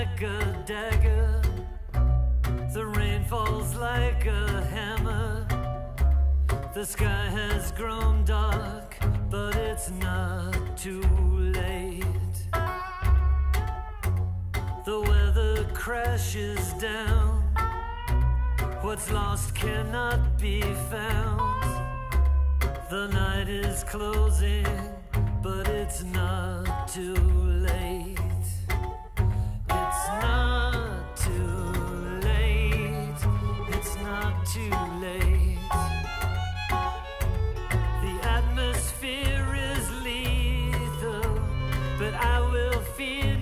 like a dagger. The rain falls like a hammer. The sky has grown dark, but it's not too late. The weather crashes down. What's lost cannot be found. The night is closing, but it's not too. too late. The atmosphere is lethal, but I will fear.